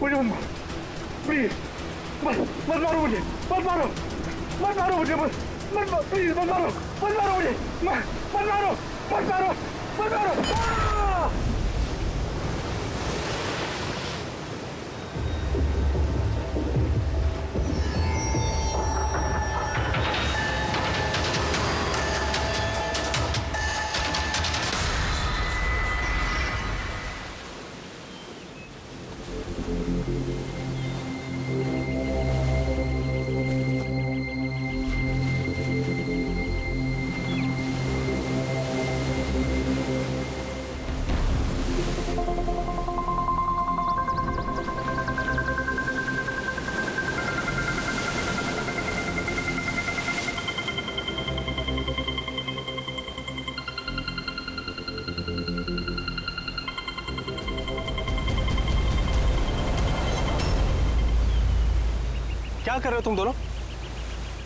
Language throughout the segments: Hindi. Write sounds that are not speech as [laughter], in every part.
मुझे मत मारो प्लीज़ मत मत मारो मुझे मत मारो मत मारो मुझे मत मत प्लीज़ मत मारो मत मारो मुझे मत मत मारो कर रहे हो तुम दोनों?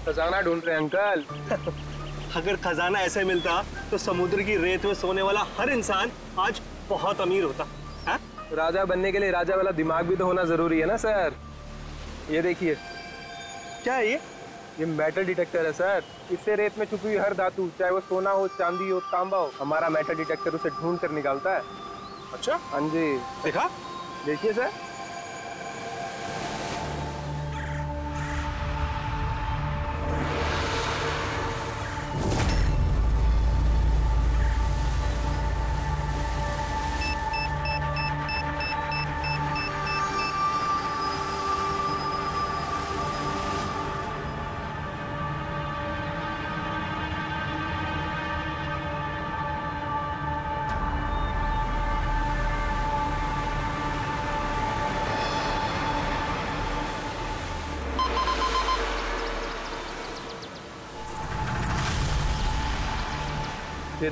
खजाना ढूंढ रहे अंकल। [laughs] अगर खजाना ऐसे मिलता तो समुद्र की रेत में सोने वाला हर इंसान आज बहुत अमीर होता है? राजा बनने के लिए राजा वाला दिमाग भी तो होना ज़रूरी है ना सर? ये देखिए। क्या है ये? ये मेटल डिटेक्टर है सर। इससे रेत में छुपी हुई हर धातु चाहे वो सोना हो चांदी हो तांबा हो हमारा मेटल डिटेक्टर उसे ढूंढ कर निकालता है। अच्छा। हाँ जी। देखा? देखिए सर।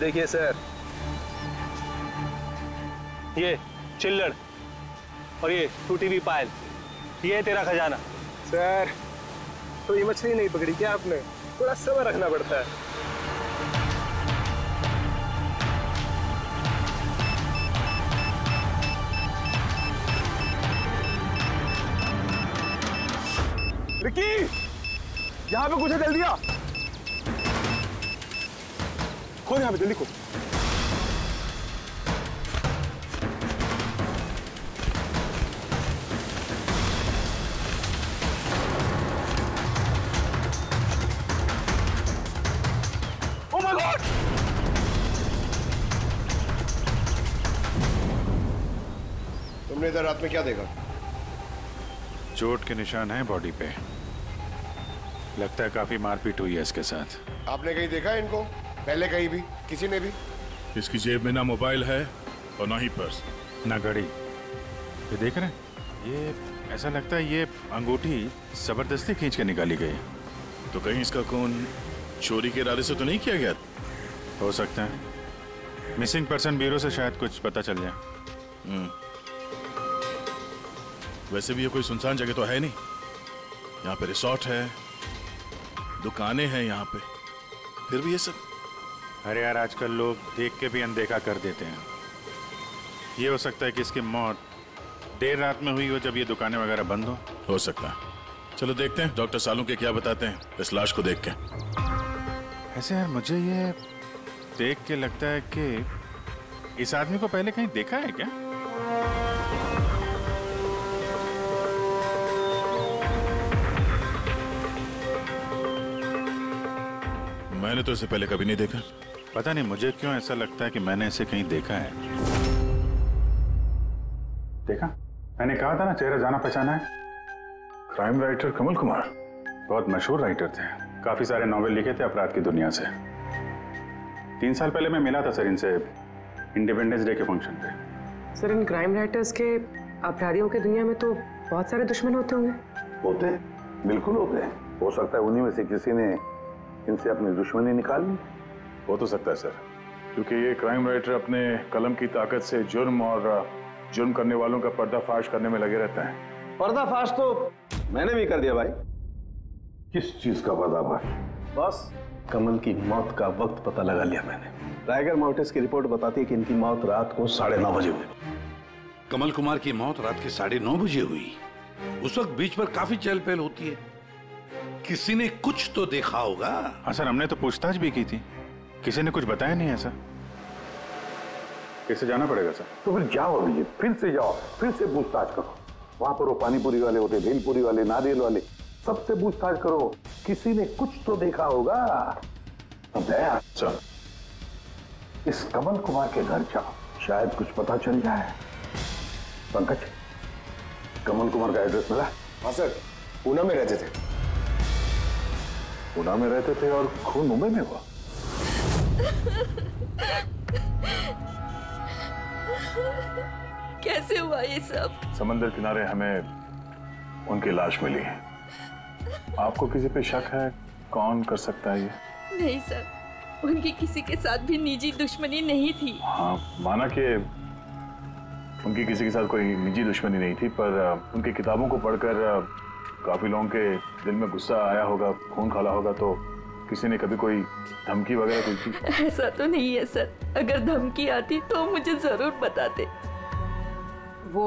देखिए, सर। ये चिल्लड़ और ये टूटी हुई पायल, ये तेरा खजाना। सर तो ये मछली नहीं पकड़ी क्या आपने? थोड़ा सबर रखना पड़ता है। रिकी यहाँ पे कुछ जल्दी आ। खोल यहाँ पे जल्दी खोल! तुमने इधर रात में क्या देखा? चोट के निशान हैं बॉडी पे। लगता है काफ़ी मारपीट हुई है इसके साथ। आपने कहीं देखा है इनको? पहले कहीं भी? किसी ने भी? इसकी जेब में ना मोबाइल है और ना ही पर्स। ना घड़ी। ये देख रहे हैं? ये ऐसा लगता है ये अंगूठी ज़बरदस्ती खींच के निकाली गई है। तो कहीं इसका खून चोरी के इरादे से तो नहीं किया गया? हो सकता है। मिसिंग पर्सन ब्यूरो से शायद कुछ पता चल जाए। वैसे भी ये कोई सुनसान जगह तो है नहीं। यहाँ पे रिसोर्ट है दुकानें हैं यहाँ पे। फिर भी ये सब अरे यार आजकल लोग देख के भी अनदेखा कर देते हैं। ये हो सकता है कि इसकी मौत देर रात में हुई हो जब ये दुकानें वगैरह बंद हो। हो सकता है। चलो देखते हैं डॉक्टर सालू के क्या बताते हैं इस लाश को देख के। ऐसे यार मुझे ये देख के लगता है कि इस आदमी को पहले कहीं देखा है क्या? मैंने तो इसे पहले कभी नहीं देखा। पता नहीं मुझे क्यों ऐसा लगता है कि मैंने इसे कहीं देखा है। देखा? मैंने कहा था ना चेहरा जाना पहचाना है। क्राइम राइटर कमल कुमार बहुत मशहूर राइटर थे। काफ़ी सारे नॉवेल लिखे थे अपराध की दुनिया से। तीन साल पहले मैं मिला था सर इनसे इंडिपेंडेंस डे के फ़ंक्शन पे। सर इन क्राइम राइटर्स के अपराधियों की दुनिया में तो बहुत सारे दुश्मन होते होंगे। होते हैं। बिल्कुल होते हैं। हो सकता है उन्हीं में से किसी ने इनसे अपनी दुश्मनी निकाल ली। हो तो सकता है सर। क्योंकि ये क्राइम राइटर अपने कलम की ताकत से जुर्म और जुर्म करने वालों का पर्दाफाश करने में लगे रहते हैं। पर्दाफाश तो मैंने भी कर दिया भाई। किस चीज़ का पर्दाफाश? बस। कमल की मौत का वक्त पता लगा लिया मैंने। टाइगर माउंटेस की रिपोर्ट बताती है कि इनकी मौत रात को साढ़े नौ बजे हुई। कमल कुमार की मौत रात के साढ़े नौ बजे हुई। उस वक्त बीच पर काफ़ी चहल पहल होती है। किसी ने कुछ तो देखा होगा। हाँ सर हमने तो पूछताछ भी की थी। किसी ने कुछ बताया नहीं ऐसा? कैसे जाना पड़ेगा सर? तो फिर जाओ अभिजीत फिर से जाओ फिर से पूछताछ करो। वहाँ पर वो पानीपुरी वाले होते भेलपुरी वाले नारियल वाले सबसे पूछताछ करो किसी ने कुछ तो देखा होगा? अब दया। सर। इस कमल कुमार के घर जाओ शायद कुछ पता चल जाए। पंकज कमल कुमार का एड्रेस मिला? हाँ सर पूना में रहते थे। पुणे में रहते थे और खून मुंबई में हुआ? कैसे हुआ ये सब? समंदर किनारे हमें उनकी लाश मिली है। आपको किसी पे शक है? कौन कर सकता है ये? नहीं सर। उनकी किसी के साथ भी निजी दुश्मनी नहीं थी। हाँ माना कि उनकी किसी के साथ कोई निजी दुश्मनी नहीं थी पर उनकी किताबों को पढ़कर काफ़ी लोगों के दिल में गुस्सा आया होगा खून खाला होगा तो किसी ने कभी कोई धमकी वगैरह दी? थी [laughs] ऐसा तो नहीं है सर। अगर धमकी आती तो मुझे ज़रूर बताते वो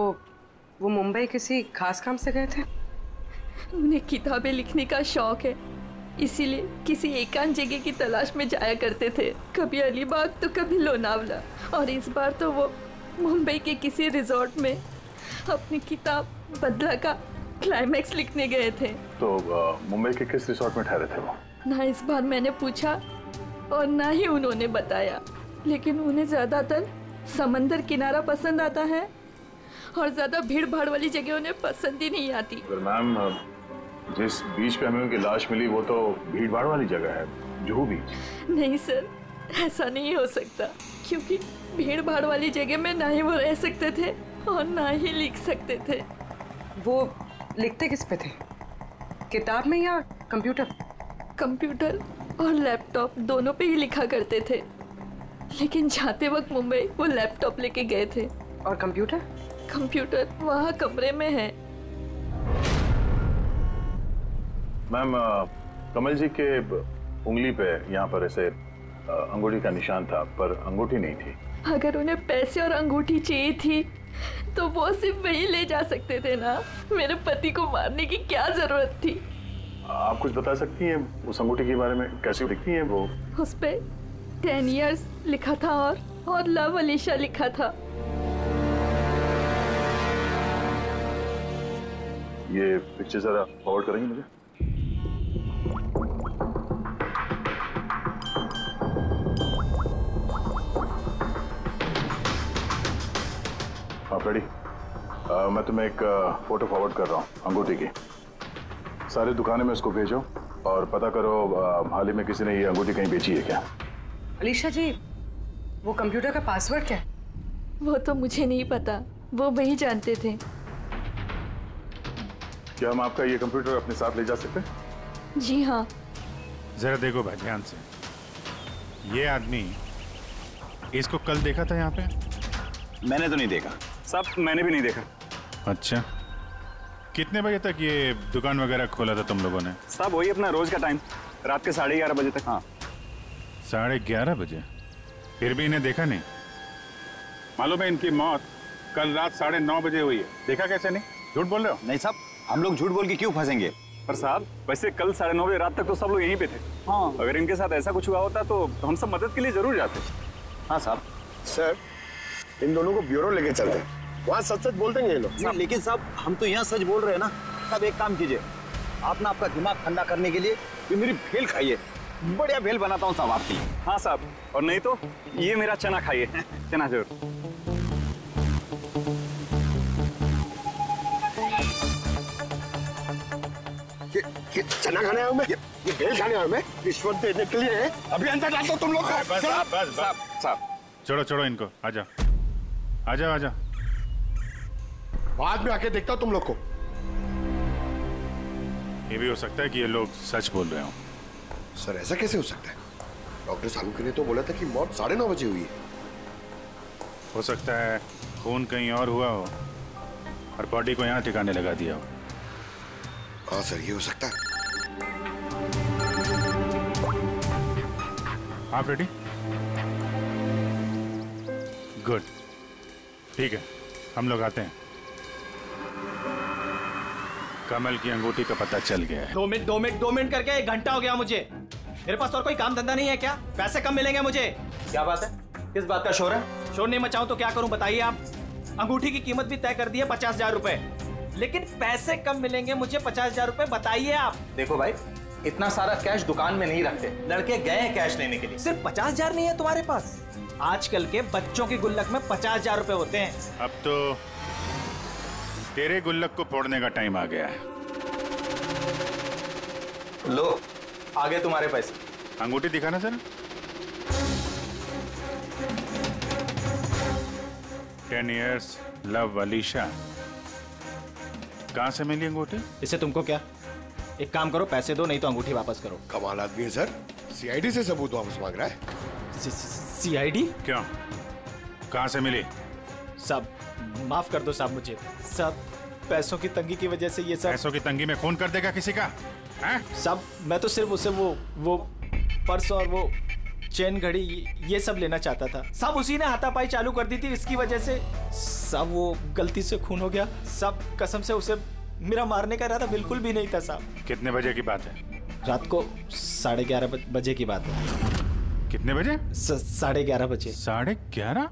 वो मुंबई किसी खास काम से गए थे? उन्हें किताबें लिखने का शौक है। इसीलिए किसी एकांत जगह की तलाश में जाया करते थे। कभी अलीबाग तो कभी लोनावला। और इस बार तो वो मुंबई के किसी रिजॉर्ट में अपनी किताब बदला का क्लाइमैक्स लिखने गए थे। तो मुंबई के किस रिसोर्ट में ठहरे थे वो? ना इस बार मैंने पूछा और ना ही उन्होंने बताया। लेकिन उन्हें ज़्यादातर समंदर किनारा पसंद आता है और ज़्यादा भीड़ भाड़ वाली जगह उन्हें पसंद ही नहीं आती। पर मैम जिस बीच पे हमें उनकी लाश मिली वो तो भीड़ भाड़ वाली जगह है जुहू बीच नहीं सर ऐसा नहीं हो सकता क्योंकि भीड़ भाड़ वाली जगह में ना ही वो रह सकते थे और ना ही लिख सकते थे। वो लिखते किस पे थे? किताब में या कंप्यूटर? कंप्यूटर और लैपटॉप दोनों पे ही लिखा करते थे। लेकिन जाते वक्त मुंबई वो लैपटॉप लेके गए थे। और कंप्यूटर? कंप्यूटर वहाँ कमरे में है। मैम कमल जी के उंगली पे यहाँ पर ऐसे अंगूठी का निशान था पर अंगूठी नहीं थी। अगर उन्हें पैसे और अंगूठी चाहिए थी तो वो सिर्फ़ वही ले जा सकते थे ना? मेरे पति को मारने की क्या ज़रूरत थी? आप कुछ बता सकती हैं? उस अंगूठी के बारे में कैसी दिखती है वो? उस पे टेन इयर्स लिखा था और और लव अलीशा लिखा था। ये पिक्चर जरा फॉरवर्ड करेंगे मुझे? आप रेडी मैं तुम्हें एक फ़ोटो फॉरवर्ड कर रहा हूँ अंगूठी की। सारी दुकानें में इसको भेजो और पता करो हाल ही में किसी ने ये अंगूठी कहीं बेची है क्या? अलीशा जी वो कंप्यूटर का पासवर्ड क्या है? वो तो मुझे नहीं पता। वो वही जानते थे। क्या हम आपका ये कंप्यूटर अपने साथ ले जा सकते हैं? जी हाँ। जरा देखो भाई ध्यान से। ये आदमी इसको कल देखा था यहाँ पे? मैंने तो नहीं देखा। सब मैंने भी नहीं देखा। अच्छा। कितने बजे तक ये दुकान वगैरह खोला था तुम लोगों ने? सब वही अपना रोज का टाइम रात के साढ़े ग्यारह बजे तक हाँ। साढ़े ग्यारह बजे? फिर भी इन्हें देखा नहीं? मालूम है इनकी मौत कल रात साढ़े नौ बजे हुई है। देखा कैसे नहीं? झूठ बोल रहे हो? नहीं साहब हम लोग झूठ बोल के क्यों फंसेंगे? पर साहब वैसे कल साढ़े नौ बजे रात तक तो सब लोग यहीं पे थे। हाँ। अगर इनके साथ ऐसा कुछ हुआ होता तो हम सब मदद के लिए ज़रूर जाते। हाँ साहब। सर इन दोनों को ब्यूरो लेके चलते हैं। वहाँ सच सच बोल देंगे ये लोग। लेकिन साहब हम तो यहाँ सच बोल रहे हैं ना। साहब एक काम कीजिए। आप ना आपका दिमाग ठंडा करने के लिए ये मेरी भेल खाइए। बढ़िया भेल बनाता हूँ साहब आपकी। हाँ साहब। और नहीं तो ये मेरा चना खाइए। [laughs] चना ज़रूर। ये, ये चना खाने आया हूँ मैं। ये, ये भेल खाने आया हूँ मैं। रिश्वत देने के लिए। अभी अंदर डालता हूँ तुम लोग। को। बस चलो। बस बस। साहब। छोड़ो छोड़ो इनको। आ जाओ। आ जाओ आ जाओ। बाद में आके देखता हूँ तुम लोग को। ये भी हो सकता है कि ये लोग सच बोल रहे हो। सर ऐसा कैसे हो सकता है? डॉक्टर सालुकी ने तो बोला था कि मौत साढ़े नौ बजे हुई है। हो सकता है खून कहीं और हुआ हो और बॉडी को यहाँ ठिकाने लगा दिया हो। हाँ सर ये हो सकता है। आप रेडी गुड ठीक है हम लोग आते हैं। कमल की अंगूठी का पता चल गया दो मिनट दो मिनट दो मिनट करके एक घंटा हो गया मुझे। मेरे पास और कोई काम धंधा नहीं है क्या? पैसे कम मिलेंगे मुझे। क्या बात है? किस बात का शोर है? शोर नहीं मचाऊं तो क्या करूँ बताइए आप। अंगूठी की कीमत भी तय कर दी है पचास हज़ार रुपए। लेकिन पैसे कम मिलेंगे मुझे पचास हज़ार रुपए बताइए आप। देखो भाई इतना सारा कैश दुकान में नहीं रखते। लड़के गए हैं कैश लेने के लिए। सिर्फ़ पचास हज़ार नहीं है तुम्हारे पास। आजकल के बच्चों की गुल्लक में पचास हज़ार रुपए होते हैं। अब तो तेरे गुल्लक को फोड़ने का टाइम आ गया है। लो आगे तुम्हारे पैसे। अंगूठी दिखाना sir ten years love Alisha कहाँ से मिली अंगूठी? इससे तुमको क्या? एक काम करो पैसे दो नहीं तो अंगूठी वापस करो। कमाल आदमी है सर। सीआईडी से सबूत वापस मांग रहा है। सीआईडी क्यों? कहाँ से मिली? सब माफ़ कर दो साहब मुझे। सब पैसों की तंगी की वजह से ये सब पैसों की तंगी में खून कर देगा किसी का? हैं? सब मैं तो सिर्फ़ उसे वो वो पर्स और वो चेन घड़ी ये- ये सब लेना चाहता था। सब उसी ने हाथापाई चालू कर दी थी इसकी वजह से सब वो गलती से खून हो गया। सब कसम से उसे मेरा मारने का इरादा बिल्कुल भी नहीं था साहब। कितने बजे की बात है? रात को साढ़े ग्यारह बजे की बात है। कितने बजे? साढ़े ग्यारह बजे। साढ़े ग्यारह?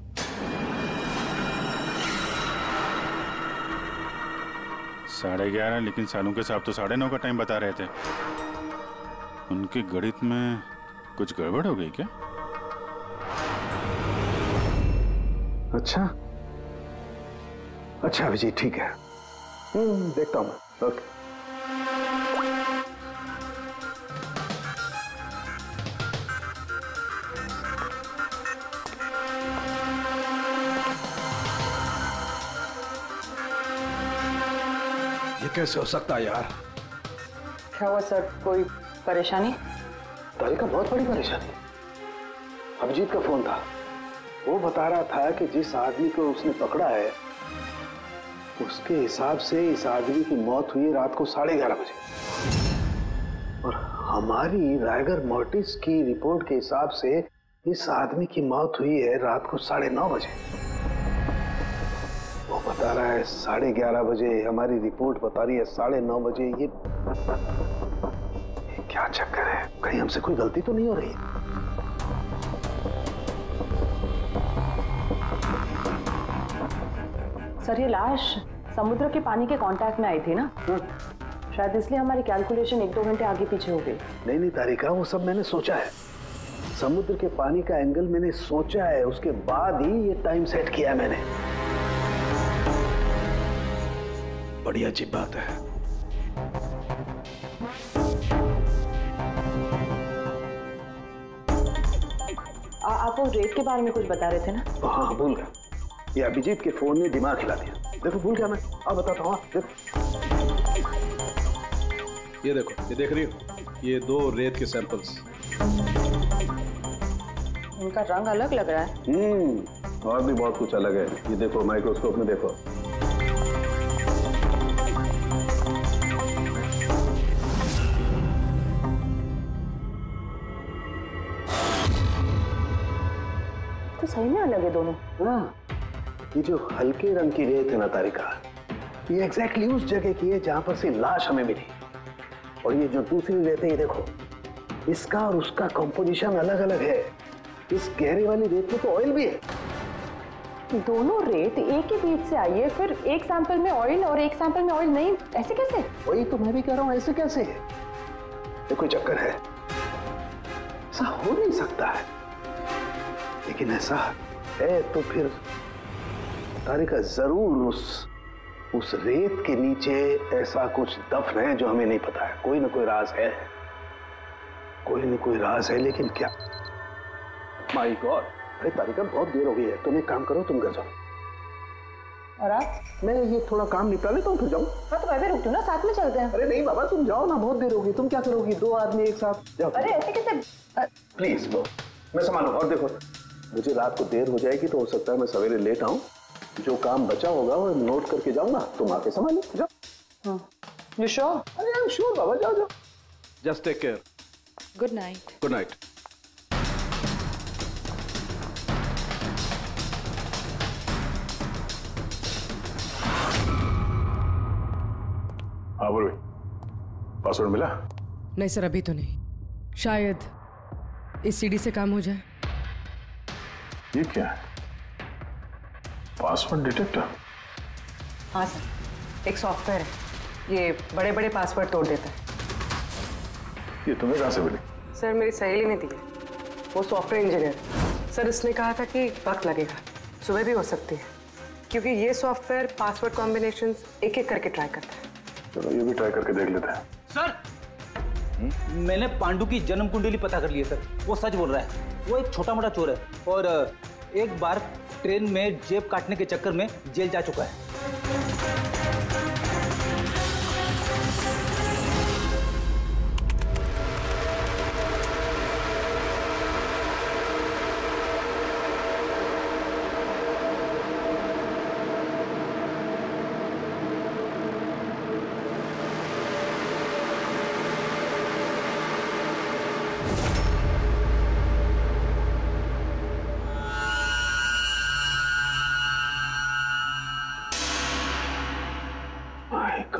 साढ़े ग्यारह लेकिन सालों के साहब तो साढ़े नौ का टाइम बता रहे थे। उनके गणित में कुछ गड़बड़ हो गई क्या? अच्छा। अच्छा अभिजीत ठीक है। हम्म, देखता हूँ ओके कैसे हो सकता है यार? क्या हुआ सर? कोई परेशानी? तारिका बहुत बड़ी परेशानी। अभिजीत का फ़ोन था। वो बता रहा था कि जिस आदमी को उसने पकड़ा है उसके हिसाब से इस आदमी की मौत हुई रात को साढ़े ग्यारह बजे। और हमारी रायगर मोर्टिस की रिपोर्ट के हिसाब से इस आदमी की मौत हुई है रात को साढ़े नौ बजे। बता रहा है साढ़े ग्यारह बजे हमारी रिपोर्ट बता रही है साढ़े नौ बजे ये ये क्या चक्कर है? कहीं हमसे कोई गलती तो नहीं हो रही? सर ये लाश समुद्र के पानी के कांटेक्ट में आई थी ना? शायद इसलिए हमारी कैलकुलेशन एक दो घंटे आगे पीछे हो गई। नहीं नहीं तारिका वो सब मैंने सोचा है। समुद्र के पानी का एंगल मैंने सोचा है उसके बाद ही ये टाइम सेट किया मैंने। बड़ी अजीब बात है। आ, आप वो रेट के बारे में कुछ बता रहे थे ना? हाँ हाँ भूल गया ये अभिजीत के फ़ोन ने दिमाग खिला दिया। देखो भूल गया मैं। अब बताता हूँ हाँ, देखो। ये देखो ये देख रही हो? ये दो रेत के सैंपल्स उनका रंग अलग लग रहा है। हम्म और भी बहुत कुछ अलग है। ये देखो माइक्रोस्कोप में देखो। सही में अलग है दोनों। हाँ ये जो हल्के रंग की रेत है ना तारिका ये एग्जैक्टली उस जगह की है जहाँ पर से लाश हमें मिली। और ये जो दूसरी रेत है ये देखो इसका और उसका कंपोजिशन अलग अलग है। इस गहरे वाली रेत में तो ऑयल भी है। दोनों रेत एक ही बीज से आई है फिर एक सैंपल में ऑयल और एक सैंपल में ऑयल नहीं ऐसे कैसे? वही तो मैं भी कह रहा हूँ ऐसे कैसे? ये कोई चक्कर है। ऐसा हो नहीं सकता है। लेकिन ऐसा है तो फिर तारिका ज़रूर उस उस रेत के नीचे ऐसा कुछ दफन है जो हमें नहीं पता है। कोई ना कोई राज है। कोई ना कोई राज है लेकिन क्या? माई गॉड अरे तारिका बहुत देर हो गई है। तुम एक काम करो तुम घर जाओ। और आप? मैं ये थोड़ा काम निपटा लेता हूँ फिर जाऊँ। हाँ तो मैं भी रुकती हूँ ना साथ में चलते हैं। अरे नहीं बाबा तुम जाओ ना बहुत देर होगी तुम क्या करोगी? दो आदमी एक साथ। जाओ। अरे ऐसे कैसे? प्लीज़ मैं संभालू और देखो। मुझे रात को देर हो जाएगी तो हो सकता है मैं सवेरे लेट आऊँ। जो काम बचा होगा वो नोट करके जाऊँगा तुम आके संभालो। जाओ। यू श्योर अरे आई एम श्योर बाबा जाओ जाओ। Just take care good night good night हाँ बोलो पासवर्ड मिला? नहीं सर अभी तो नहीं। शायद इस सीडी से काम हो जाए। ये क्या? है पासवर्ड डिटेक्टर हाँ सर एक सॉफ्टवेयर है। ये बड़े बड़े पासवर्ड तोड़ देता है। ये तुम्हें कहाँ से मिली? सर मेरी सहेली ने दी है। वो सॉफ्टवेयर इंजीनियर सर इसने कहा था कि वक्त लगेगा। सुबह भी हो सकती है। क्योंकि ये सॉफ्टवेयर पासवर्ड कॉम्बिनेशन एक एक करके ट्राई करता है। चलो ये भी ट्राई करके देख लेते हैं। सर मैंने पांडू की जन्म कुंडली पता कर ली है सर। वो सच बोल रहा है। वो एक छोटा मोटा चोर है और, एक बार ट्रेन में जेब काटने के चक्कर में जेल जा चुका है।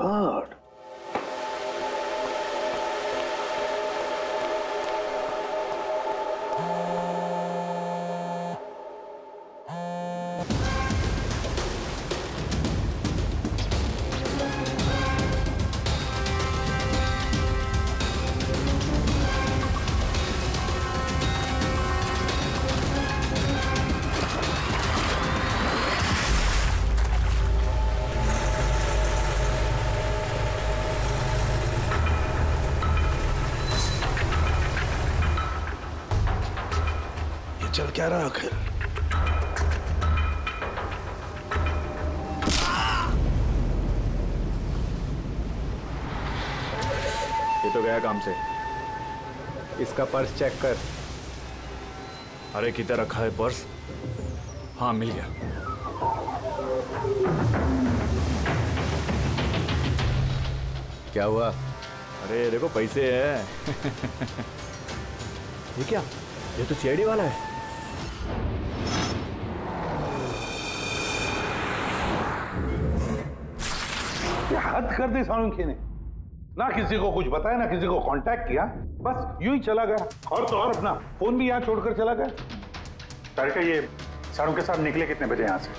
माय चल क्या रहा आखिर? ये तो गया काम से। इसका पर्स चेक कर। अरे किधर रखा है पर्स? हाँ मिल गया। क्या हुआ? अरे, देखो, पैसे है। [laughs] ये क्या? ये तो सीआईडी वाला है। हद कर दी सालुंखी ने। ना किसी को कुछ बताया ना किसी को कांटेक्ट किया बस यूँ ही चला गया। और तो और अपना फ़ोन भी यहाँ छोड़कर चला गया। तारिका ये सारों के साथ निकले कितने बजे यहाँ से?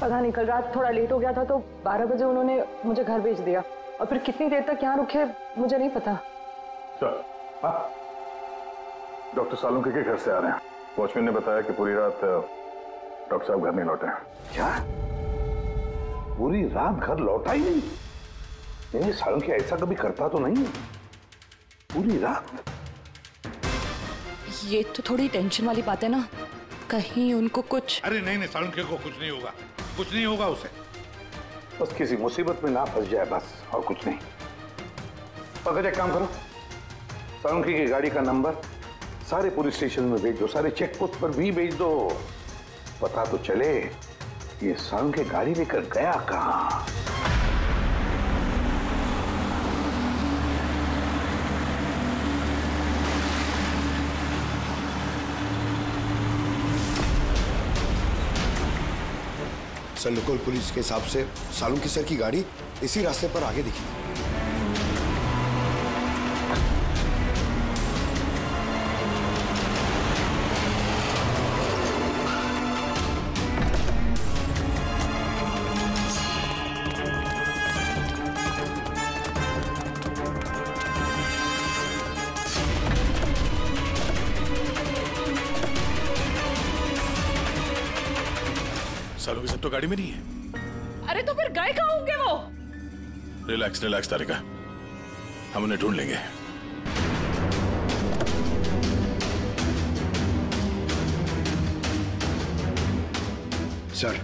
पता नहीं कल रात थोड़ा लेट हो गया था तो 12 बजे उन्होंने मुझे घर भेज दिया। और फिर कितनी देर तक यहाँ रुके मुझे नहीं पता। हाँ। डॉक्टर सालुंके के घर से आ रहे हैं। वॉचमैन ने बताया कि पूरी रात डॉक्टर साहब घर नहीं लौटे हैं। क्या? पूरी रात घर लौटा ही नहीं? नहीं सालुंखी ऐसा कभी करता तो नहीं। पूरी रात। ये तो थोड़ी टेंशन वाली बात है ना। कहीं उनको कुछ अरे नहीं नहीं सालुंखे को कुछ नहीं होगा। कुछ नहीं होगा उसे। बस किसी मुसीबत में ना फंस जाए बस और कुछ नहीं। अगर एक काम करो सालुंखी की गाड़ी का नंबर सारे पुलिस स्टेशन में भेज दो सारे चेक पोस्ट पर भी भेज दो। पता तो चले ये सालुंखे गाड़ी लेकर गया कहाँ? सर लोकल पुलिस के हिसाब से सालुंकी सर की गाड़ी इसी रास्ते पर आगे दिखी सालों के सब तो गाड़ी में नहीं है। अरे तो फिर गए कहाँ होंगे वो? Relax relax Tarika. हम उन्हें ढूंढ लेंगे। सर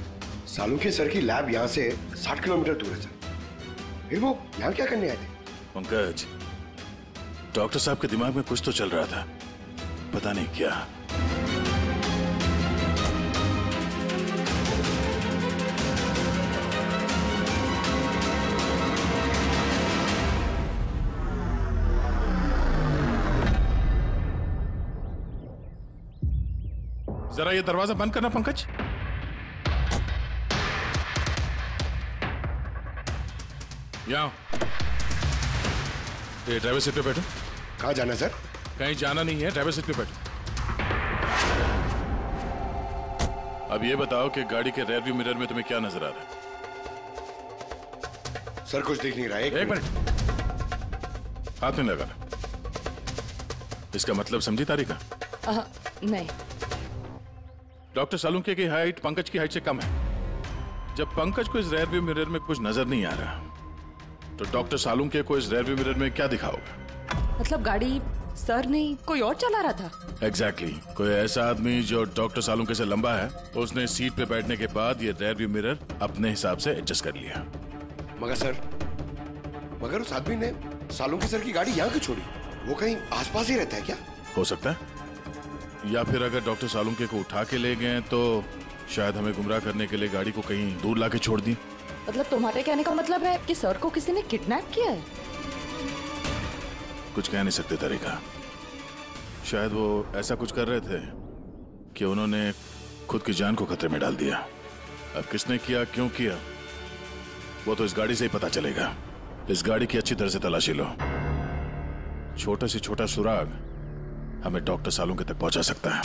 सालू के सर की लैब यहाँ से 60 किलोमीटर दूर है सर। फिर वो यहाँ क्या करने आए थे? पंकज डॉक्टर साहब के दिमाग में कुछ तो चल रहा था। पता नहीं क्या। जरा ये दरवाज़ा बंद करना पंकज। यहाँ। ये ड्राइवर सीट पे बैठो। कहाँ जाना सर? कहीं जाना नहीं है ड्राइवर सीट पे बैठो। अब ये बताओ कि गाड़ी के रेयर व्यू मिरर में तुम्हें क्या नज़र आ रहा है? सर कुछ दिख नहीं रहा है एक मिनट। हाथ में लगा इसका मतलब समझी तारीखा? नहीं। डॉक्टर सालुंके की हाइट पंकज की हाइट से कम है। जब पंकज को इस रेयर व्यू मिरर में कुछ नज़र नहीं आ रहा तो डॉक्टर सालुंके को इस रेयर व्यू मिरर में क्या दिखाओगे मतलब गाड़ी सर नहीं कोई और चला रहा था? Exactly exactly. कोई ऐसा आदमी जो डॉक्टर सालुंके से लंबा है उसने सीट पे बैठने के बाद ये रेयर व्यू मिरर अपने हिसाब से एडजस्ट कर लिया। मगर सर मगर उस आदमी ने सालुंखे सर की गाड़ी यहाँ क्यों छोड़ी? वो कहीं आसपास ही रहता है क्या? हो सकता है। या फिर अगर डॉक्टर सालुंके को उठा के ले गए तो शायद हमें गुमराह करने के लिए गाड़ी को कहीं दूर लाके छोड़ दी। मतलब तुम्हारे कहने का मतलब है कि सर को किसी ने किडनैप किया है? कुछ कह नहीं सकते तरीका। शायद वो ऐसा कुछ कर रहे थे कि उन्होंने खुद की जान को खतरे में डाल दिया। अब किसने किया क्यों किया वो तो इस गाड़ी से ही पता चलेगा। इस गाड़ी की अच्छी तरह से तलाशी लो। छोटा से छोटा सुराग हमें डॉक्टर सालों के तक पहुँचा सकता है।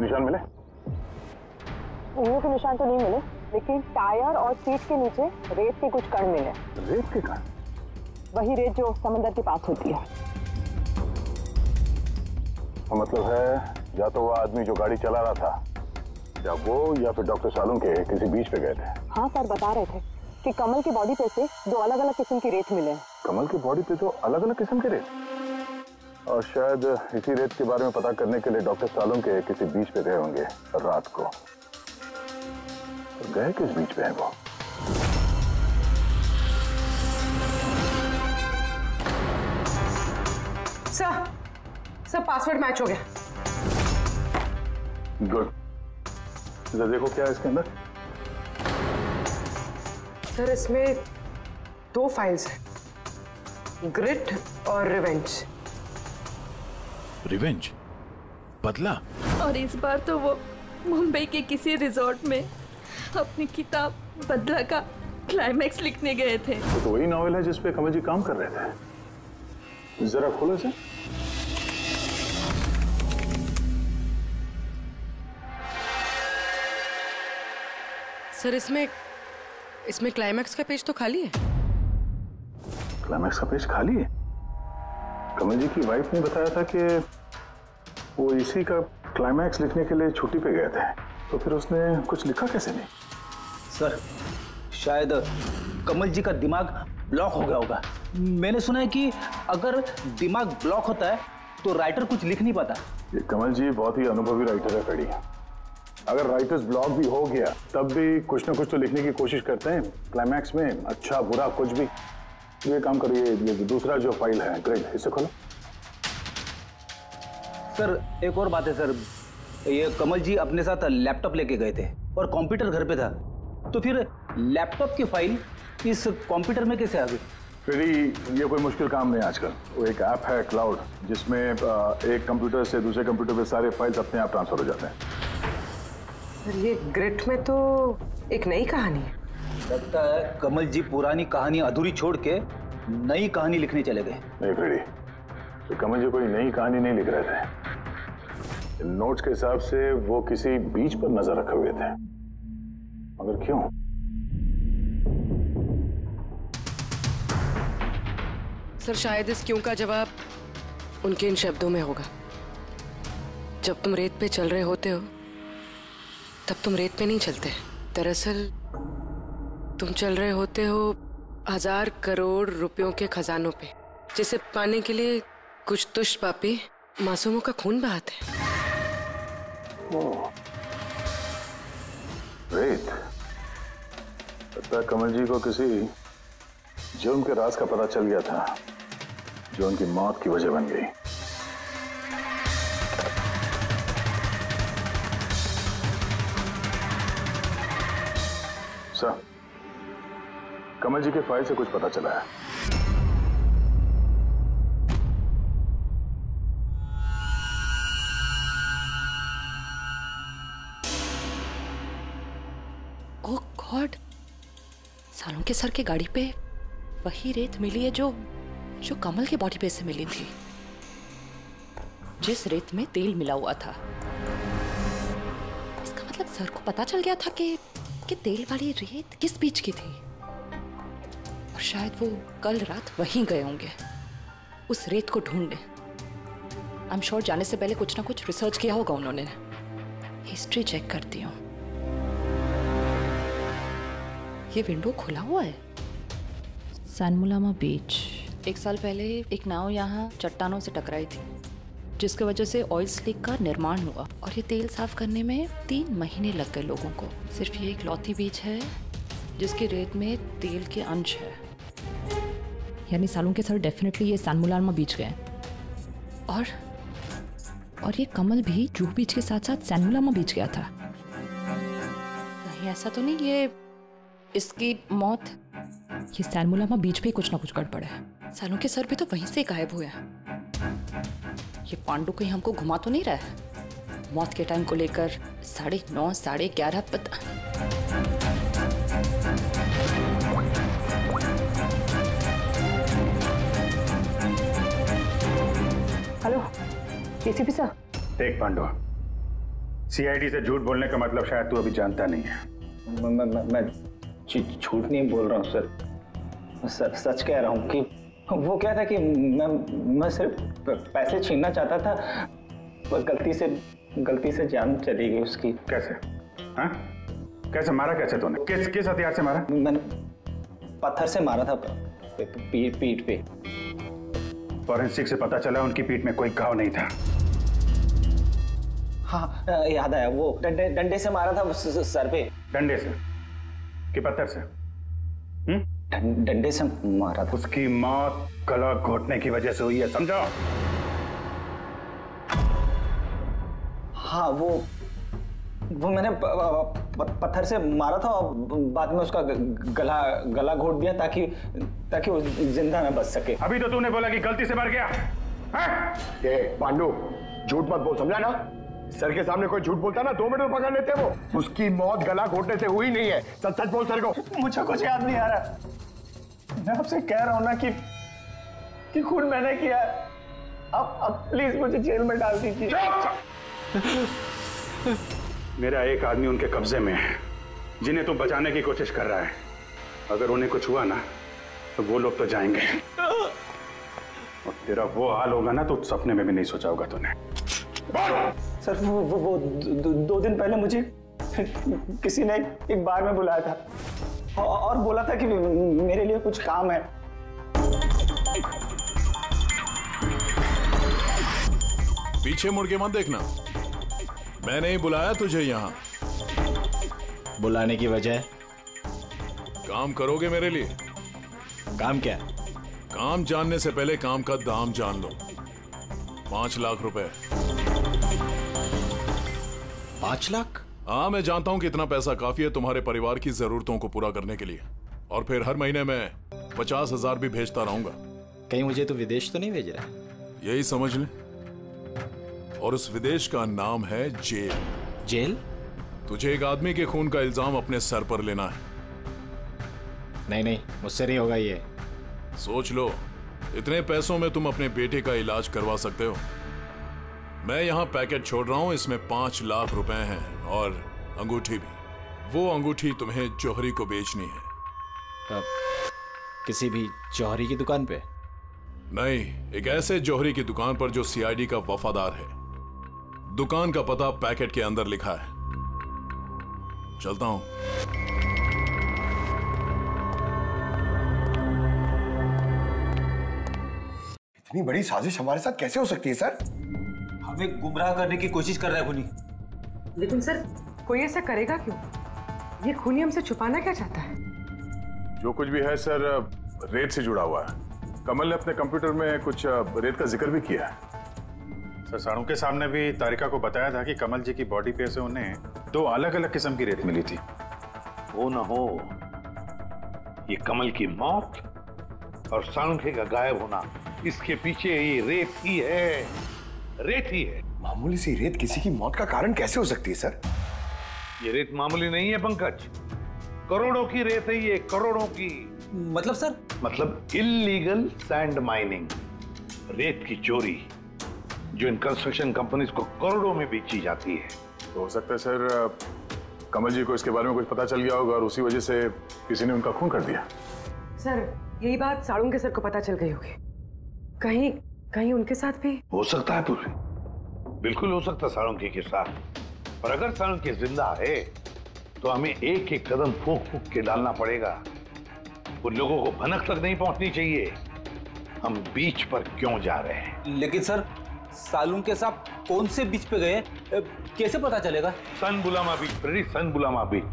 कोई निशान मिले? उंगलियों के निशान तो नहीं मिले लेकिन टायर और सीट के नीचे रेत के कुछ कण मिले। रेत के कण? वही रेत जो समंदर के पास होती है। तो मतलब है या तो वो आदमी जो गाड़ी चला रहा था या वो या फिर डॉक्टर सालू के किसी बीच पे गए थे। हाँ सर बता रहे थे कि कमल की बॉडी पे से दो अलग अलग किस्म की रेत मिले कमल की बॉडी पे तो अलग अलग किस्म के रेत? और शायद इसी रेत के बारे में पता करने के लिए डॉक्टर सालों के किसी बीच पे गए होंगे रात को। तो गए किस बीच पे हैं वो? सर सर पासवर्ड मैच हो गया। गुड जरा देखो क्या है इसके अंदर। सर इसमें दो फाइल्स हैं। ग्रिट और रिवेंज रिवेंज। बदला। और इस बार तो वो मुंबई के किसी रिजॉर्ट में अपनी किताब बदला का क्लाइमैक्स लिखने गए थे। तो, तो वही नॉवेल है जिसपे कमल जी काम कर रहे थे। जरा खोलो से सर इसमें इसमें क्लाइमैक्स का पेज तो खाली है। क्लाइमैक्स का पेज खाली है? कमल जी की वाइफ ने बताया था कि वो इसी का क्लाइमैक्स लिखने के लिए छुट्टी पे गए थे। तो फिर उसने कुछ लिखा कैसे नहीं? सर शायद कमल जी का दिमाग ब्लॉक हो गया होगा। मैंने सुना है कि अगर दिमाग ब्लॉक होता है तो राइटर कुछ लिख नहीं पाता। ये कमल जी बहुत ही अनुभवी राइटर है कड़ी अगर राइटर्स ब्लॉक भी हो गया तब भी कुछ ना कुछ तो लिखने की कोशिश करते हैं। क्लाइमैक्स में अच्छा बुरा कुछ भी। ये काम करिए ये दूसरा जो फ़ाइल है ग्रेट इसे खोलो। सर एक और बात है सर। ये कमल जी अपने साथ लैपटॉप लेके गए थे और कंप्यूटर घर पे था। तो फिर लैपटॉप की फ़ाइल इस कंप्यूटर में कैसे आ गई? फिर ये कोई मुश्किल काम नहीं आजकल। वो एक ऐप है क्लाउड जिसमें एक कंप्यूटर से दूसरे कंप्यूटर पे सारे फाइल्स अपने आप ट्रांसफ़र हो जाते हैं। सर ये ग्रिट में तो एक नई कहानी है। लगता है कमल जी पुरानी कहानी अधूरी छोड़ के नई कहानी लिखने चले गए। नहीं फ्रेडी तो कमल जी कोई नई कहानी नहीं लिख रहे थे। नोट्स के हिसाब से वो किसी बीच पर नज़र रखे हुए थे। मगर क्यों? सर, शायद इस क्यों का जवाब उनके इन शब्दों में होगा। जब तुम रेत पे चल रहे होते हो, तब तुम रेत पे नहीं चलते। दरअसल, तुम चल रहे होते हो हज़ार करोड़ रुपयों के खजानों पे, जिसे पाने के लिए कुछ तुष्ट पापी मासूमों का खून बहाते हैं। रेत लगता कमल जी को किसी जुर्म के राज का पता चल गया था, जो उनकी मौत की वजह बन गई। सर कमल जी के फ़ाइल से कुछ पता चला है। गॉड सालों के सर के गाड़ी पे वही रेत मिली है जो जो कमल के बॉडी पे से मिली थी। जिस रेत में तेल मिला हुआ था। इसका मतलब सर को पता चल गया था कि कि तेल वाली रेत किस बीच की थी। और शायद वो कल रात वहीं गए होंगे। उस रेत को ढूँढने। आई एम श्योर जाने से पहले कुछ ना कुछ रिसर्च किया होगा उन्होंने। हिस्ट्री चेक करती हूँ। ये विंडो खुला हुआ है? सनमुलामा बीच एक साल पहले एक नाव यहाँ चट्टानों से टकराई थी जिसकी वजह से ऑयल स्लिक का निर्माण हुआ। और ये तेल साफ़ करने में तीन महीने लग गए लोगों को। सिर्फ़ ये एक लौती बीच है जिसकी रेत में तेल के अंश है। यानी सालों के सर डेफिनेटली ये सनमुलामा बीच गए और और ये कमल भी जूह बीच के साथ साथ सैनमुलामा बीच गया था। नहीं ऐसा तो नहीं ये इसकी मौत? ये सैनमुलामा बीच पे ही कुछ ना कुछ गड़बड़ है। सालों के सर भी तो वहीं से गायब हुए हैं। ये पांडु कहीं हमको घुमा तो नहीं रहा है? मौत के टाइम को लेकर साढ़े नौ साढ़े ग्यारह पता हेलो एसीपी सर। देख पांडु सीआईडी से झूठ बोलने का मतलब शायद तू अभी जानता नहीं है। मैं मैं मैं, मैं झूठ नहीं बोल रहा हूँ सर। सर सच कह रहा हूँ कि वो क्या था कि मैं मैं सिर्फ़ पैसे छीनना चाहता था पर गलती से गलती से जान चली गई उसकी। कैसे? हाँ? कैसे मारा कैसे तूने? किस किस हथियार से मारा? मैंने पत्थर से मारा था पीठ पीठ पे। फॉरेंसिक से पता चला उनकी पीठ में कोई घाव नहीं था। हाँ याद आया वो डंडे डंडे से मारा था सर पे। डंडे से? कि पत्थर से। डंडे से मारा था। उसकी मौत गला घोटने की वजह से हुई है समझो? हाँ वो वो मैंने प- प- पत्थर से मारा था और बाद में उसका गला गला घोट दिया ताकि ताकि वो ज़िंदा ना बच सके। अभी तो तूने बोला कि गलती से मर गया। ये पांडु झूठ मत बोल समझा ना? सर के सामने कोई झूठ बोलता ना दो मिनट में पकड़ लेते वो। उसकी मौत गला घोटने से हुई नहीं है। सच सच बोल सर को। मुझे कुछ याद नहीं आ रहा। मैं आपसे कह रहा हूँ ना कि कि खून मैंने किया अब अब प्लीज़ मुझे जेल में डाल दीजिए। मेरा एक आदमी उनके कब्जे में है जिन्हें तुम बचाने की कोशिश कर रहा है। अगर उन्हें कुछ हुआ ना तो वो लोग तो जाएँगे। और तेरा वो हाल होगा ना तो सपने में भी नहीं सोचा होगा तूने। सर वो वो, वो दो, दो, दिन पहले मुझे [laughs] किसी ने एक बार में बुलाया था। और, और बोला था कि मेरे लिए कुछ काम है। पीछे मुड़ के मत देखना। मैंने ही बुलाया तुझे यहाँ। बुलाने की वजह? काम करोगे मेरे लिए? काम क्या? काम जानने से पहले काम का दाम जान लो। पाँच लाख रुपए। पाँच लाख? हाँ मैं जानता हूँ कि इतना पैसा काफ़ी है तुम्हारे परिवार की जरूरतों को पूरा करने के लिए। और फिर हर महीने में पचास हज़ार भी भेजता रहूँगा। कहीं मुझे तो विदेश तो नहीं भेज रहा? यही समझ ले। और उस विदेश का नाम है जेल। जेल? तुझे एक आदमी के खून का इल्ज़ाम अपने सर पर लेना है। नहीं नहीं मुझसे नहीं होगा ये। सोच लो इतने पैसों में तुम अपने बेटे का इलाज करवा सकते हो। मैं यहाँ पैकेट छोड़ रहा हूँ इसमें पाँच लाख रुपए हैं और अंगूठी भी। वो अंगूठी तुम्हें जौहरी को बेचनी है। अब किसी भी जौहरी की दुकान पे? नहीं एक ऐसे जौहरी की दुकान पर जो सीआईडी का वफादार है। दुकान का पता पैकेट के अंदर लिखा है। चलता हूँ। इतनी बड़ी साजिश हमारे साथ कैसे हो सकती है सर? हमें गुमराह करने की कोशिश कर रहा है खुनी। लेकिन सर कोई ऐसा करेगा क्यों? ये खूनी हमसे छुपाना क्या चाहता है? जो कुछ भी है सर रेत से जुड़ा हुआ है। कमल ने अपने कंप्यूटर में कुछ रेत का ज़िक्र भी किया है। सर साड़ू के सामने भी तारिका को बताया था कि कमल जी की बॉडी पे से उन्हें दो अलग अलग किस्म की रेत मिली थी। हो ना हो ये कमल की मौत और सांखे का गायब होना इसके पीछे ये रेत ही है। रेत ही है। मामूली सी रेत किसी की मौत का कारण कैसे हो सकती है सर? ये रेत मामूली नहीं है पंकज। करोड़ों की रेत है ये करोड़ों की। मतलब सर? मतलब इलीगल सैंड माइनिंग रेत की चोरी जो इन कंस्ट्रक्शन कंपनीज़ को करोड़ों में बेची जाती है। तो हो सकता है सर कमल जी को इसके बारे में कुछ पता चल गया होगा और उसी वजह से किसी ने उनका खून कर दिया। सर यही बात साड़ू के सर को पता चल गई होगी। कहीं कहीं उनके साथ भी? हो सकता है पूरी। बिल्कुल हो सकता है साळुंकी के साथ। और अगर साळुंकी ज़िंदा है तो हमें एक एक कदम फूक फूक के डालना पड़ेगा। उन लोगों को भनक तक नहीं पहुंचनी चाहिए। हम बीच पर क्यों जा रहे हैं? लेकिन सर सालून के साथ कौन से बीच पे गए ए, कैसे पता चलेगा? सन बुलामा बीच प्रेरी सन बुलामा बीच।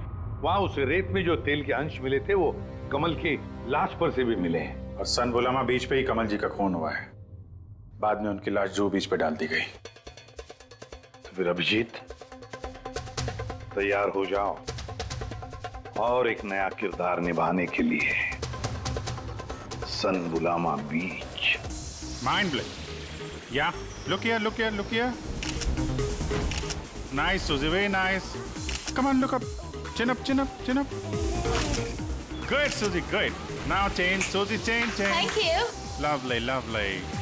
वहाँ उस रेत में जो तेल के अंश मिले थे वो कमल के लाश पर से भी मिले हैं। और सन बुलामा बीच पे ही कमल जी का खून हुआ है। बाद में उनकी लाश जो बीच पे डाल दी गई। तो फिर अभिजीत तैयार हो जाओ और एक नया किरदार निभाने के लिए सन गुलामा बीच। Mind black yeah look yeah look yeah look yeah nice Suji very nice come on look up chin up chin up chin up good Suji good now change Suji change change thank you lovely lovely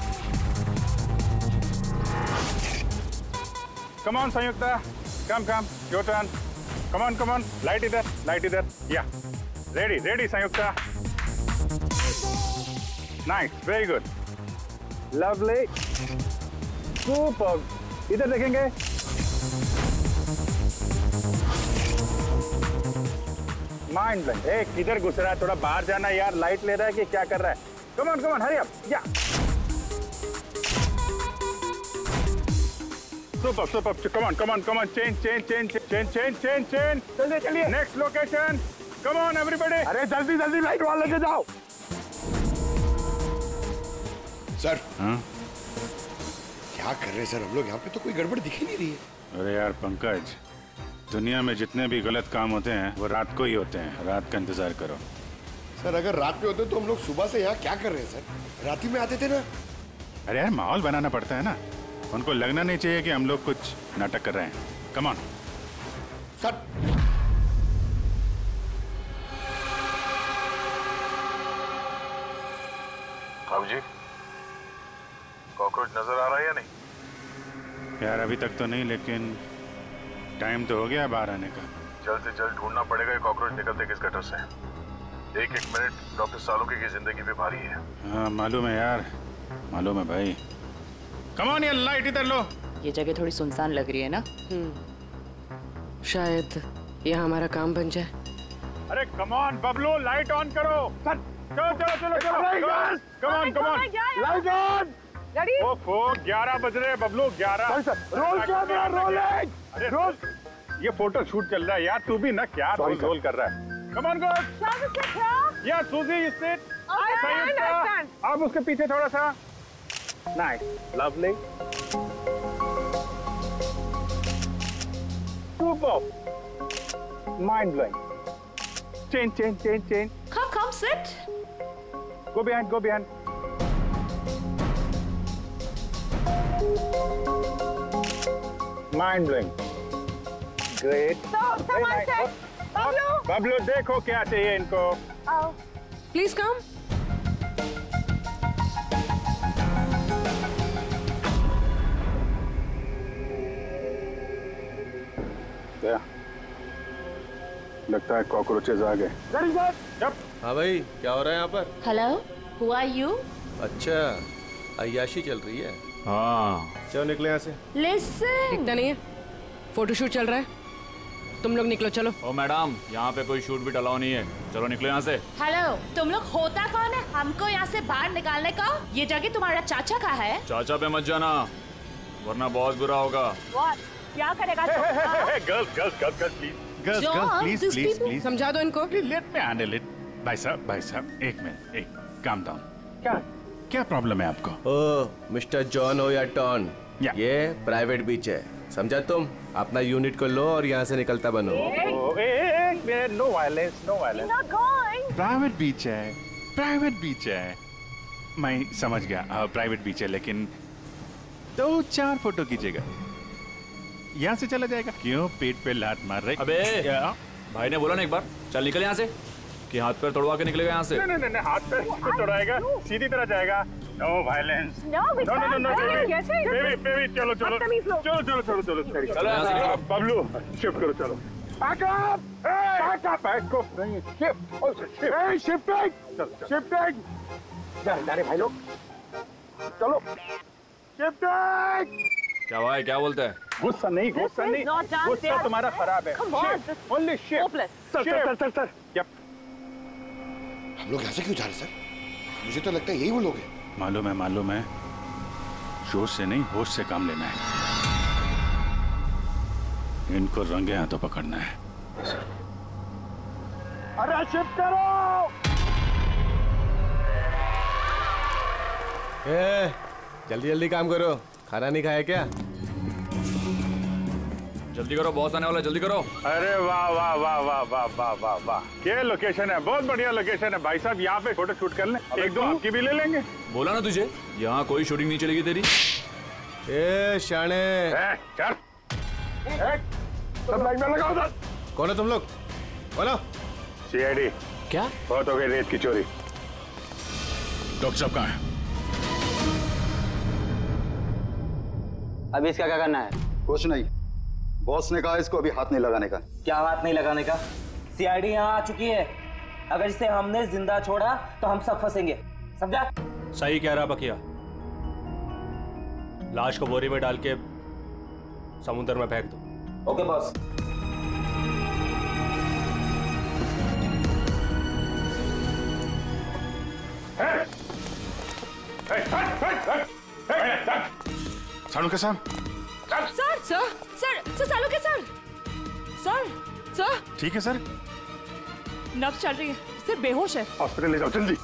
Come on, Sanyukta. Come, come. Your turn. Come on, come on. Light it there, light it there. Yeah. Ready, ready, Sanyukta. Nice, very good. Lovely super इधर देखेंगे माइंड ब्लैंक एक किधर घुस रहा है थोड़ा बाहर जाना है यार लाइट ले रहा है कि क्या कर रहा है come on come on hurry up yeah Super, super. Come on, come on, come on. Change, change, change, change, change, change, change. चलिए चलिए Next location. Come on, everybody. अरे जल्दी जल्दी लाइट वाला लेके जाओ सर हाँ क्या कर रहे हैं सर हम लोग यहाँ पे तो कोई गड़बड़ दिख ही नहीं रही है अरे यार पंकज दुनिया में जितने भी गलत काम होते हैं वो रात को ही होते हैं रात का इंतज़ार करो सर अगर रात में होते तो हम लोग सुबह से यहाँ क्या कर रहे हैं सर रात ही में आते थे ना अरे यार माहौल बनाना पड़ता है ना उनको लगना नहीं चाहिए कि हम लोग कुछ नाटक कर रहे हैं। कमान सर। जी कॉकरोच नज़र आ रहा है या नहीं? यार अभी तक तो नहीं लेकिन टाइम तो हो गया बाहर आने का। जल्द से जल्द ढूंढना पड़ेगा ये कॉकरोच निकलते किस गटर से एक एक मिनट डॉक्टर सालुकी की ज़िंदगी भी भारी है। हाँ मालूम है यार। मालूम है भाई। कम ऑन यार लाइट इधर लो। ये जगह थोड़ी सुनसान लग रही है ना? शायद यहाँ हमारा काम बन जाए। अरे come on Bablu light on करो। चलो चलो चलो चलो come on come on light on ready ओफो 11 बज रहे हैं बबलू 11 रोल कैमरा रोलिंग अरे रोल ये फ़ोटो शूट चल रहा है यार तू भी ना क्या रोल रोल कर रहा है। कम ऑन गुड या सूजी यू सिट संयुक्ता अब उसके पीछे थोड़ा सा। Nice. Lovely. Super. Mind blowing. Chain, chain, chain, chain. Come, come, sit. Go behind, go behind. Mind blowing. Great. So, someone nice. said, Bablu. Bablu, देखो क्या चाहिए इनको. Oh. Please come. लगता है कॉकरोचेज आ गए। हाँ भाई क्या हो रहा है यहाँ पर? हेलो हु आर यू अच्छा अयाशी चल रही है। हाँ। चलो निकले यहाँ से। लिसन दिखता नहीं है। फोटोशूट चल रहा है। तुम लोग निकलो चलो। ओ मैडम यहाँ पे कोई शूट भी अलाउ नहीं है। चलो निकलो यहाँ से। हेलो तुम लोग होता कौन है? हमको यहाँ से बाहर निकालने का? ये जगह तुम्हारा चाचा का है। चाचा पे मत जाना वरना बहुत बुरा होगा। What? क्या करेगा girls girls girls girls please girls John, girls please these please people- please समझा दो इनको। लेट मी हैंडल इट भाई साहब भाई साहब एक मिनट एक काम डाउन क्या? क्या प्रॉब्लम है आपको? ओ मिस्टर जॉन हो या टॉन ये। प्राइवेट बीच है। समझा तुम? अपना यूनिट को लो और यहाँ से निकलता बनो। No violence no violence private beach है प्राइवेट बीच है। मैं समझ गया प्राइवेट बीच है लेकिन दो चार फ़ोटो कीजिएगा यहाँ से चला जाएगा। क्यों? पेट पे लात मार रहे? अबे। भाई ने बोला ना एक बार चल निकल यहाँ से। कि हाथ पैर तोड़वा के निकलेगा यहाँ से। नहीं नहीं नहीं हाथ पैर पे तोड़ाएगा सीधी तरह जाएगा। No violence No, no no no baby baby baby चलो चलो। चलो चलो चलो चलो। बबलू शिफ्ट करो चलो। नहीं जा रे भाई लोग। क्या भाई क्या बोलते हैं? गुस्सा नहीं गुस्सा नहीं। गुस्सा तुम्हारा खराब है. Sir sir sir sir yup हम लोग ऐसे क्यों जा रहे सर मुझे तो लगता है यही वो लोग हैं। मालूम है मालूम है। जोश से नहीं होश से काम लेना है। इनको रंगे हाथों पकड़ना है। अरे शिफ्ट करो! ए, जल्दी जल्दी काम करो। खाना नहीं खाया क्या? जल्दी करो बॉस आने वाला जल्दी करो। अरे वाह वाह वाह वाह वाह वाह वाह वाह। ये लोकेशन है बहुत बढ़िया लोकेशन है। भाई साहब यहाँ पे फ़ोटो शूट कर लें। एक दो आपकी भी ले लेंगे। बोला ना तुझे यहाँ कोई शूटिंग नहीं चलेगी तेरी। ए शाणे। चल। सब लाइन में लगाओ उधर। कौन है तुम लोग? बोलो। सीआईडी क्या? बहुत हो गई रेत की चोरी। डॉक्टर साहब कहाँ है? अभी इसका क्या करना है? कुछ नहीं। बॉस ने कहा इसको अभी हाथ नहीं लगाने का। क्या हाथ नहीं लगाने का? सीआईडी यहाँ आ चुकी है। अगर इसे हमने ज़िंदा छोड़ा तो हम सब फंसेंगे। समझा? सही कह रहा बकिया। लाश को बोरी में डाल के समुद्र में फेंक दो। Okay boss. सानू के साहब sir sir sir sir Salu के सर। Sir sir. ठीक है सर। नब्ज चल रही है। सर बेहोश है। हॉस्पिटल ले जाओ जल्दी।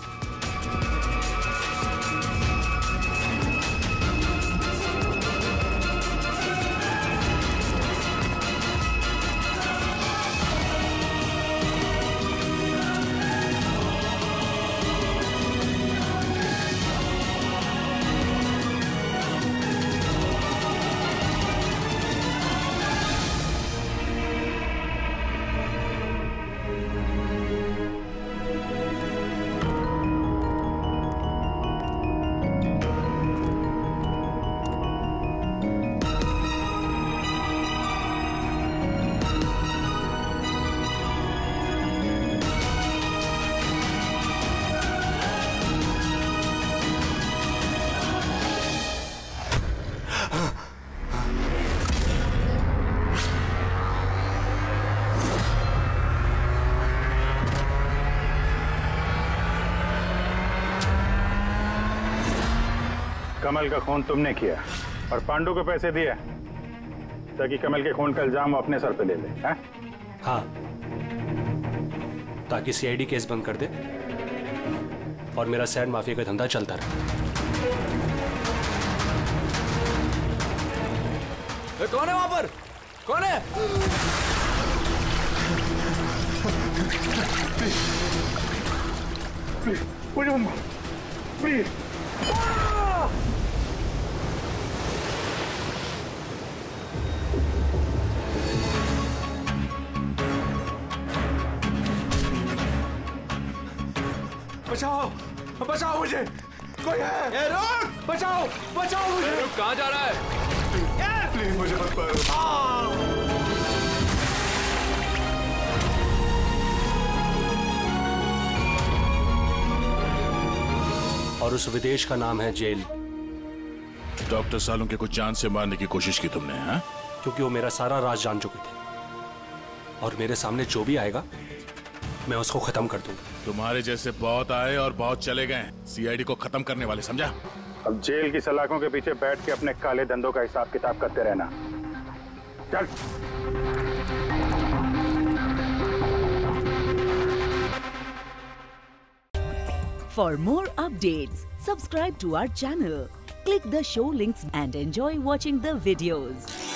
कमल का खून तुमने किया और पांडु को पैसे दिए ताकि कमल के खून का इल्ज़ाम वो अपने सर पे ले ले हैं? हाँ। ताकि सीआईडी केस बंद कर दे और मेरा सैंड माफिया का धंधा चलता रहे। ए, कौन है वहाँ पर? कौन है? मुझे प्लीज़। बचाओ। बचाओ मुझे। कोई है? ए, रुक बचाओ बचाओ मुझे। रुक कहाँ जा रहा है? प्लीज़ मुझे मत मारो। और उस विदेश का नाम है जेल। डॉक्टर सालों के कुछ जान से मारने की कोशिश की तुमने हाँ? क्योंकि वो मेरा सारा राज जान चुके थे। और मेरे सामने जो भी आएगा मैं उसको खत्म कर दूँगा। तुम्हारे जैसे बहुत आए और बहुत चले गए सीआईडी को खत्म करने वाले समझा? अब जेल की सलाखों के पीछे बैठ के अपने काले धंधों का हिसाब किताब करते रहना। चल। For more update subscribe to our channel click the show links and enjoy watching the videos